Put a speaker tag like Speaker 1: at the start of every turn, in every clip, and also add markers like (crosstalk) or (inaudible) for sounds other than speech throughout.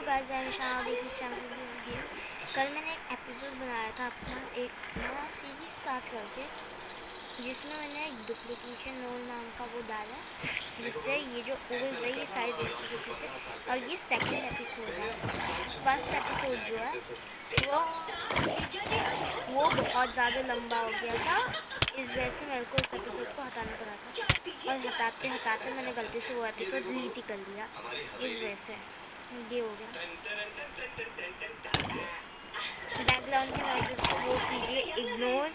Speaker 1: Hello guys एक channel कल मैंने एक एपिसोड बनाया था अपना, एक नया सीरीज़ स्टार्ट करके, जिसमें मैंने एक डुप्लीकेशन रोल नाम का वो डाला, जिससे ये जो ओवल है, ये सारी डुप्लीकेट है। और ये सेकंड एपिसोड है। फ़र्स्ट एपिसोड जो है, वो वो बहुत ज़्यादा लंबा हो गया था। इस वजह से मेरे को उस एपिसोड को हटाना पड़ा था। और हटाते हटाते मैंने गलती से वो एपिसोड डिलीट ही कर लिया, इस वजह से। ये हो गया। बैकग्राउंड के नॉइसेस को वो कीजिए इग्नोर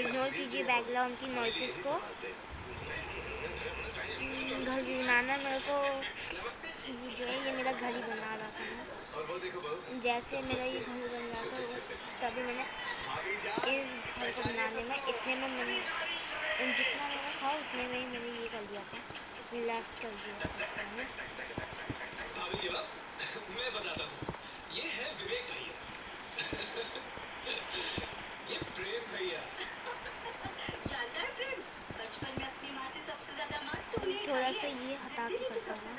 Speaker 1: इग्नोर कीजिए बैकग्राउंड की नॉइसेस को। हम्म, घर भी बनाना मेरे को जो है ये मेरा घर ही बना रहा था जैसे मेरा ये घर बन रहा था तभी मैंने इस घर को बनाने में इतने में मैंने जितना मैंने था उतने में ही मैंने ये कर दिया था। लेफ़्ट कर दिया था मैं बताता हूँ। ये है विवेक भैया। (laughs) ये प्रेम भैया। जानता है प्रेम? बचपन में अपनी माँ से सबसे ज़्यादा मार तूने थोड़ा सा ये हटा के करता हूँ।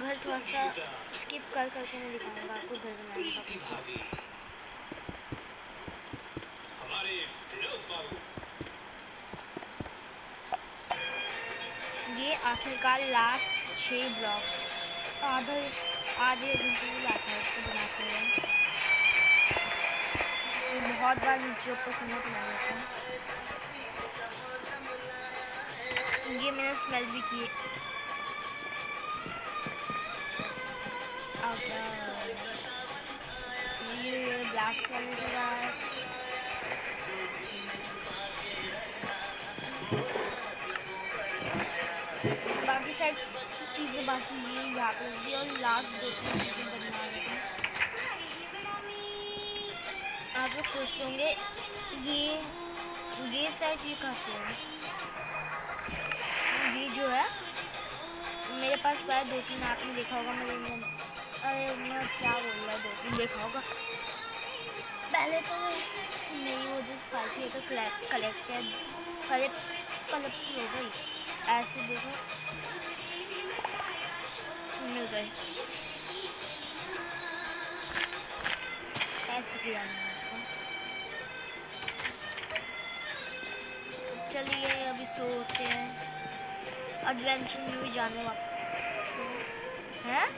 Speaker 1: घर थोड़ा सा स्किप कर करके मैं दिखाऊँगा आपको घर बनाने का ये आखिरकार लास्ट छः ब्लॉक आधा आधे घंटे लाता है, उसको बनाते हुए बहुत बार यूट्यूब पर खाना बना लेता है। ये मैंने स्मेल भी की ये के बाद। बाकी साइड चीज़ें बाकी ये यहाँ पे लगी और लास्ट दो तीन चीज़ें बनवा रहे हैं। आप लोग सोचते होंगे, ये ये सारी चीज़ खाते हैं? ये जो है, मेरे पास पहले दो तीन आपने देखा होगा, मेरे अरे मैं क्या बोल रहा दो तीन देखा होगा। पहले तो मेरी वो जो पार्टी है तो कलेक्टेड कलेक्ट कलेक्ट हो गई। ऐसे देखो। मिल किया चलिए अभी सोते हैं। एडवेंचर में भी जाने वाले। हैं?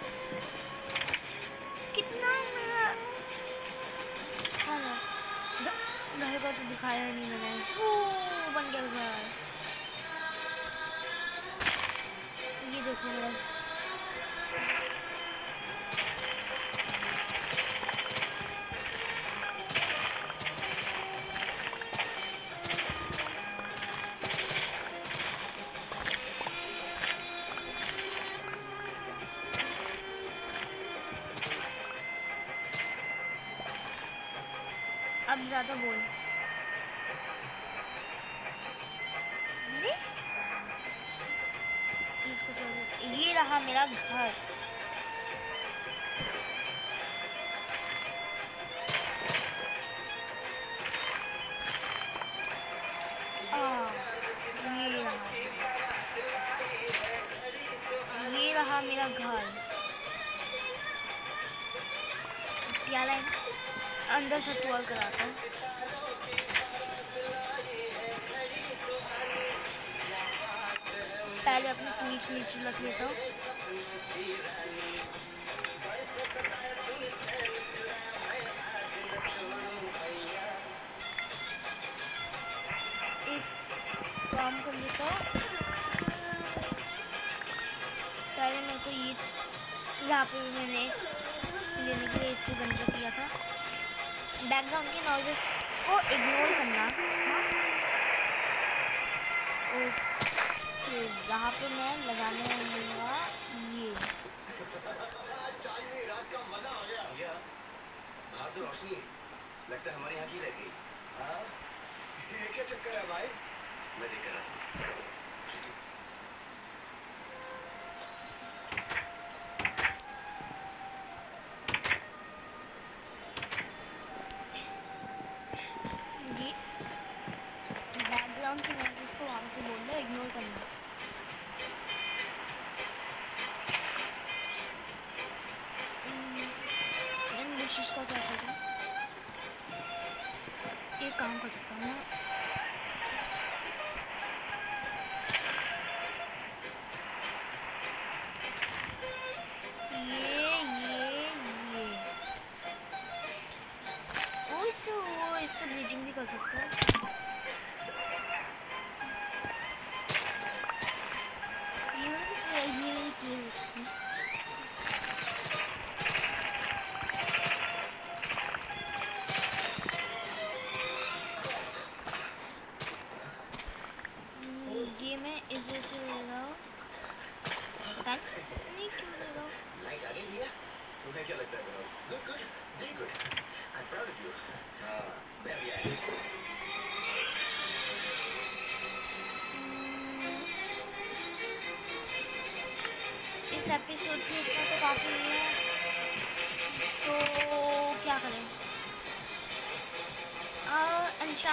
Speaker 1: कितना मेरा घर का तो दिखाया नहीं मैंने। ओ, बन गया घर ये देखो। मेरा ज़्यादा बोल। ये रहा मेरा घर। ये रहा। मेरा घर। है अंदर से टूर कराता हूँ। पहले अपनी पूछ नीचे रख लेता हूँ। काम कर लेता पहले मेरे को ये यहाँ पे मैंने लेने के लिए इसको था बैकग्राउंड की नॉइजेस को इग्नोर करना। यहाँ पे मैं लगाने लूँगा ये।
Speaker 2: लगता है हमारे यहाँ की रह गई ये क्या चक्कर है भाई? मैं देख रहा हूँ।
Speaker 1: Okay.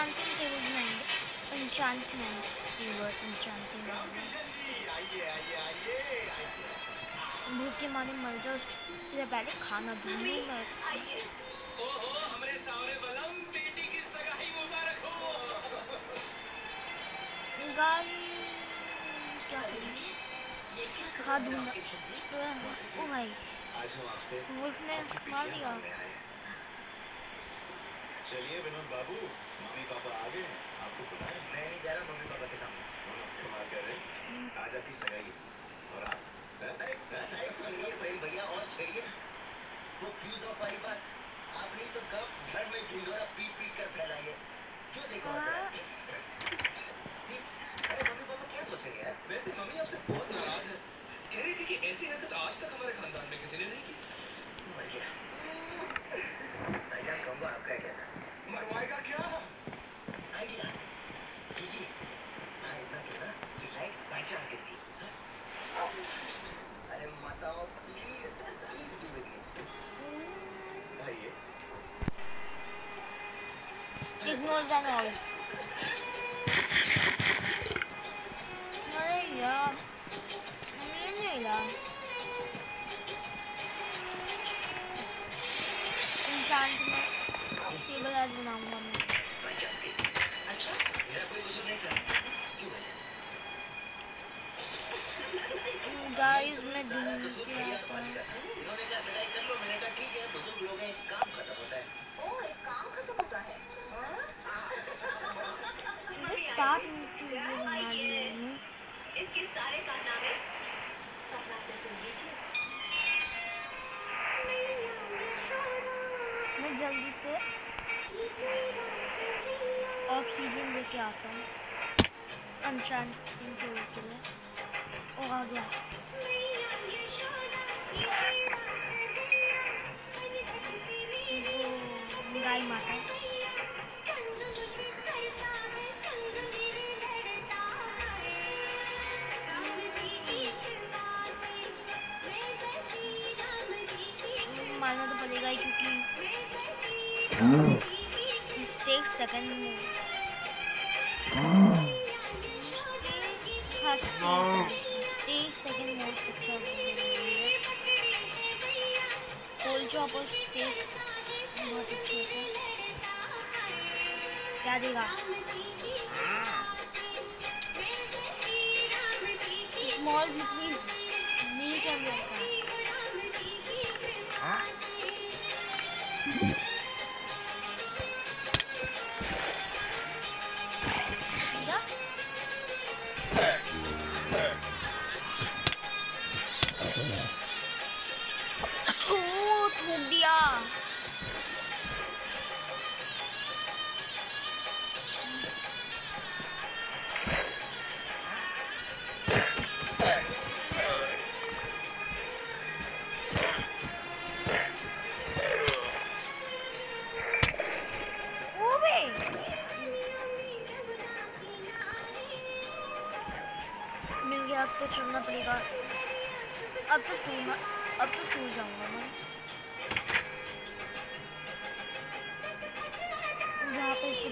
Speaker 1: एनशांटिंग टेबल बनाएँगे एनशांटमेंट टेबल एनशांटिंग भूख के मारे मर जाओ इससे पहले खाना दूँगी मैं
Speaker 2: ओहो सावरे बलम बेटी की सगाई मुबारक हो
Speaker 1: क्या खा ओ भाई
Speaker 2: आज हम आपसे
Speaker 1: मार दिया।
Speaker 2: चलिए विनोद बाबू मम्मी पापा आ गए हैं। आपको बुलाए मैं नहीं जा रहा मम्मी पापा के सामने। कमाल कर रहे? आज आपकी सगाई और आप
Speaker 3: अरे अरे छेड़िए प्रेम भैया और छेड़िए वो फ्यूज ऑफ़ वाली बात। आप नहीं तो कब घर में ढिंडोरा पीट पीट कर फैलाइए जो देखो है सी अरे मम्मी पापा क्या सोचेंगे यार?
Speaker 2: वैसे मम्मी आपसे बहुत नाराज़ है। कह रही थी कि ऐसी हरकत आज तक हमारे खानदान में किसी ने नहीं की।
Speaker 3: मर गया। भाईजान आपका क्या? था
Speaker 2: मरवाएगा क्या?
Speaker 3: आइडिया। जी जी। भाई ना कहना। कि लाइट बाई चांस गई हाँ? अरे बताओ प्लीज़ प्लीज़ डू इट
Speaker 2: आइए।
Speaker 1: इग्नोर दैन ऑल अरे यार टेबल आज बनाऊँगा मैं गाइस मैं ये सात मिनट की वीडियो बना ली है।
Speaker 4: इसके सारे कारनामे सपना से सुन लीजिए
Speaker 1: मैं जल्दी से ऑक्सीजन लेके आता हूँ। लिए। ओ आ गया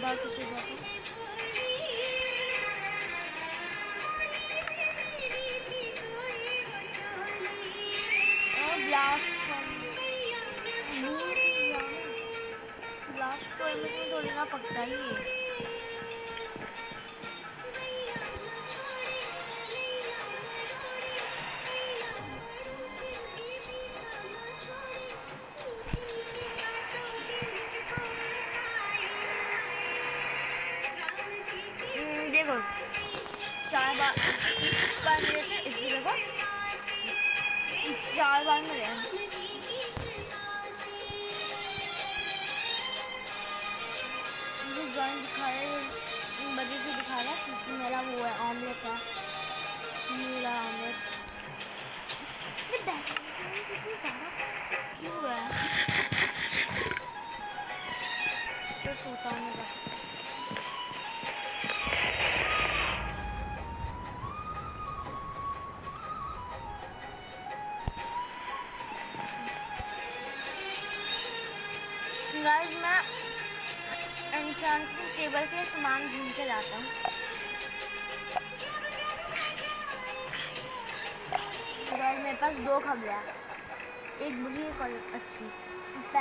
Speaker 1: यहाँ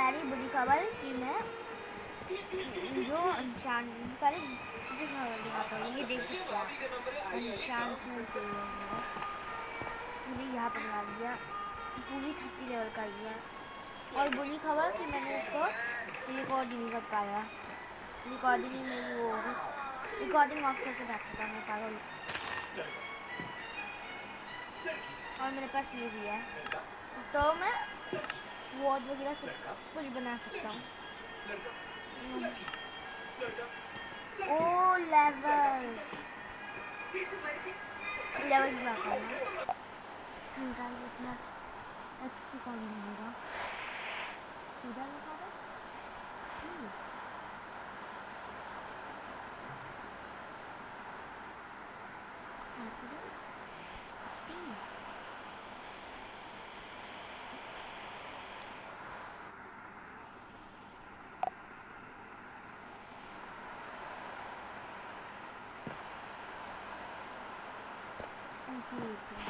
Speaker 1: पहली बुरी खबर कि मैं जो एन्चांटमेंट पहले खबर दिखाता हूँ, ये देख सकते हैं पूरी यहाँ पर लगा दिया, पूरी थर्टी लेवल का ही है। और बुरी खबर कि मैंने इसको रिकॉर्डिंग नहीं कर पाया। रिकॉर्डिंग ही मेरी वो रिकॉर्डिंग ऑफ़ करके बैठा था मैं पागल। और मेरे पास ये भी है। तो मैं वॉड वगैरह सब कुछ बना सकता हूँ। ओ लेवल लेवल बना करना इतना एक्सपी कौन मिलेगा सीधा लगा रहा हम्म। यहाँ पे दो। तीन। उनकी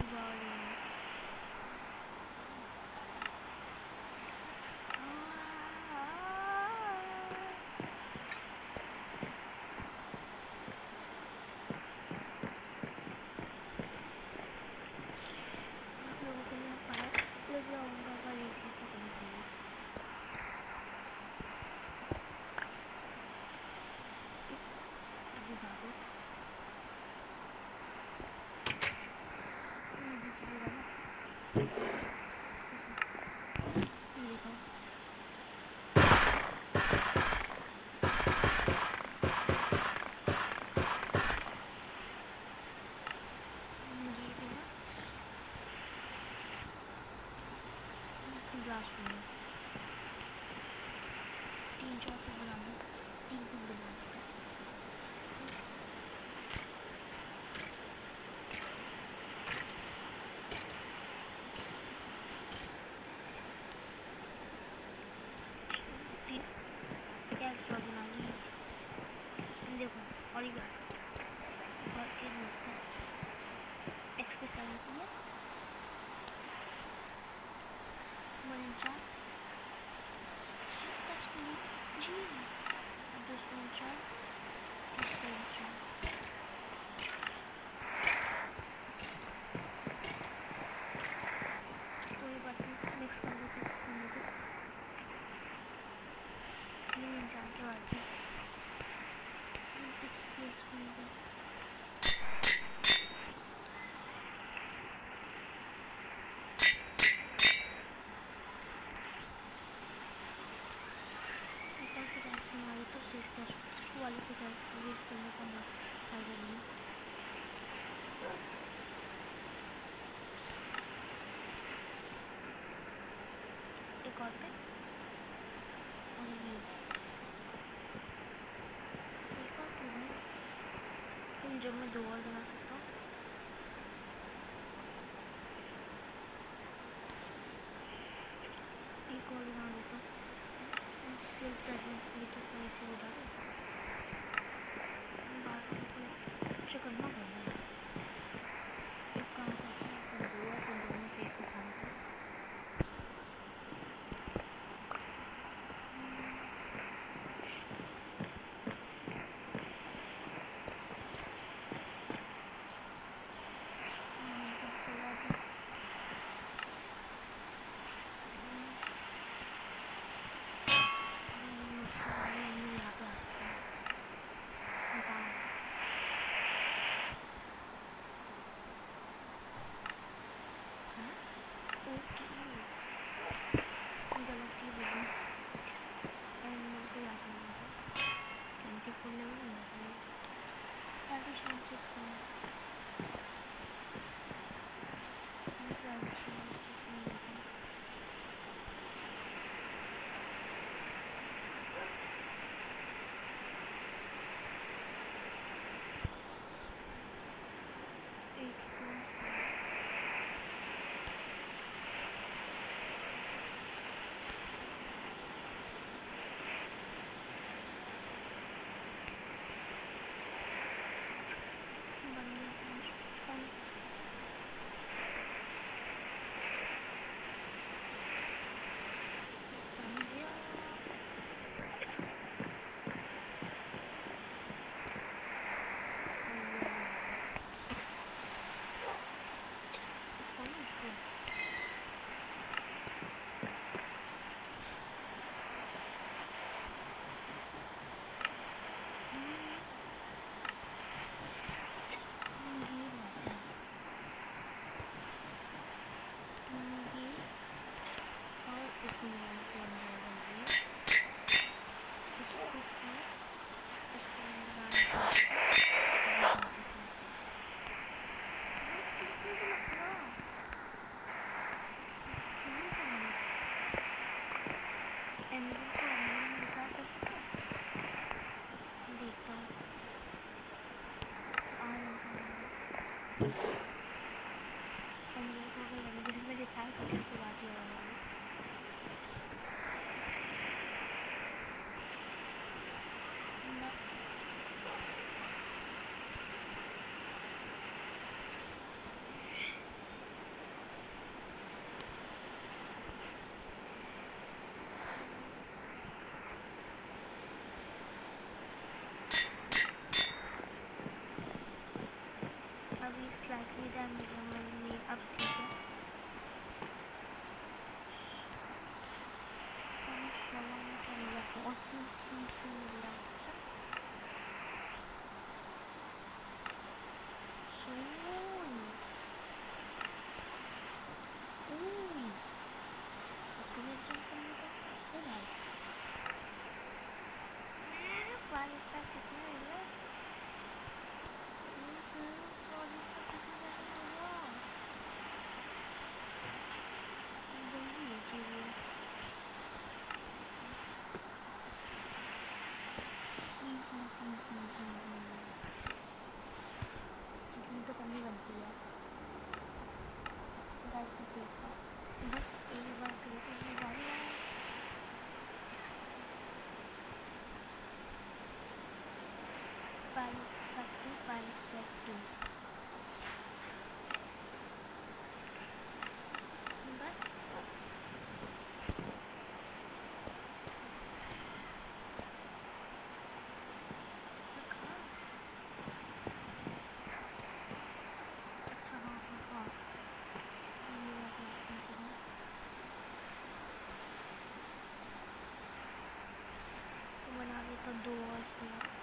Speaker 1: देखो और ये और चीज़ मिलता है एक्स के साइड में वन इंचा जी दूसरा इंचा तीसरा इंचा कोई बात नहीं मिक्स कर देते मिक्स कर देते तीन इंचा के बाद सिक्स मिक्स कर देते ऊपर की टाइल्स हमारे तो सिर्फ़ दस वाले की टाइल्स यूज़ करने का मौका फ़ायदा नहीं है एक और ये जब मैं दो और बना इतनी तो कमी बनती है बस एक बार pipe factory pipe factory подумать.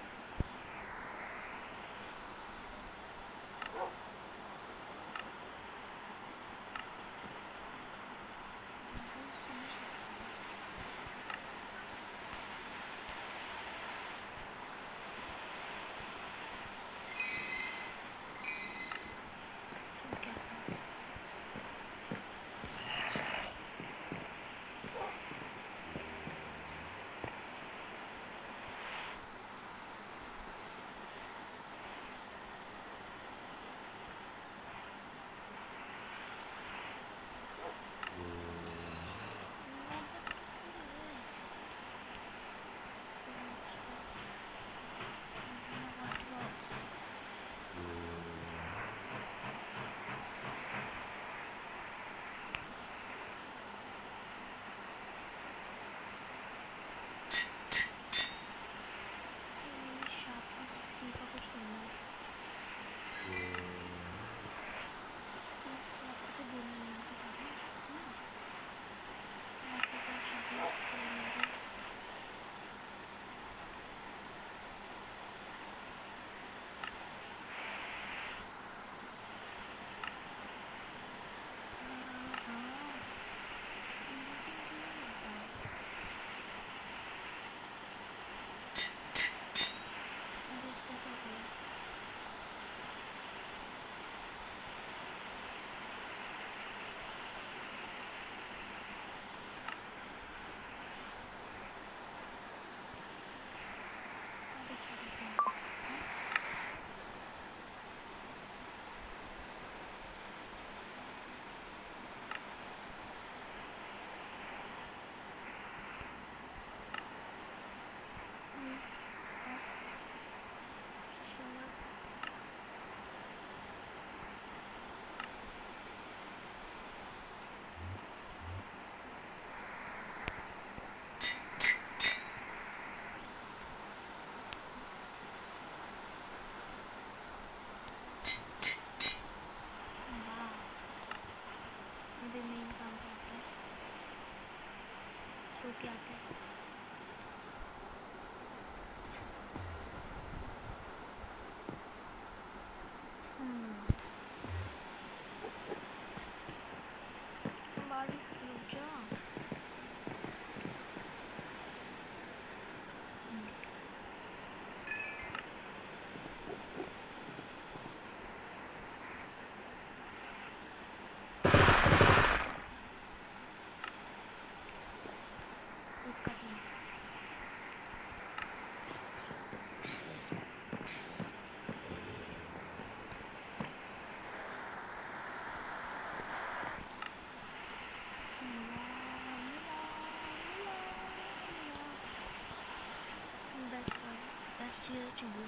Speaker 1: here to you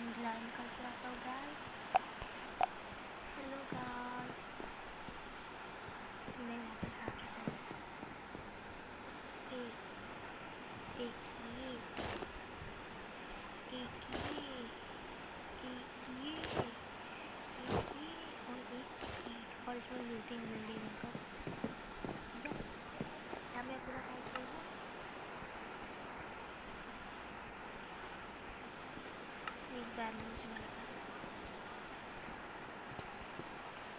Speaker 1: and line करके आता हूँ guys है मेरे पास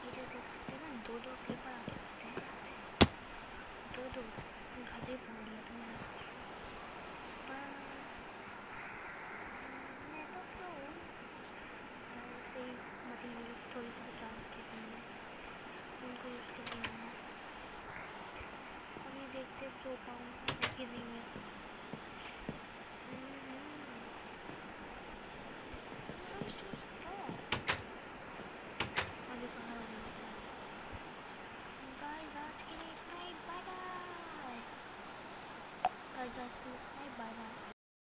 Speaker 1: ये जो देख सकते हैं ना दो दो पेपर आगे होते हैं यहाँ पे। दो दो था तो प्रो हूँ? ऐसे ही मटेरियल्स थोड़ी सी बचा के सो कि नहीं है। Guys, आज के लिए बाय बाय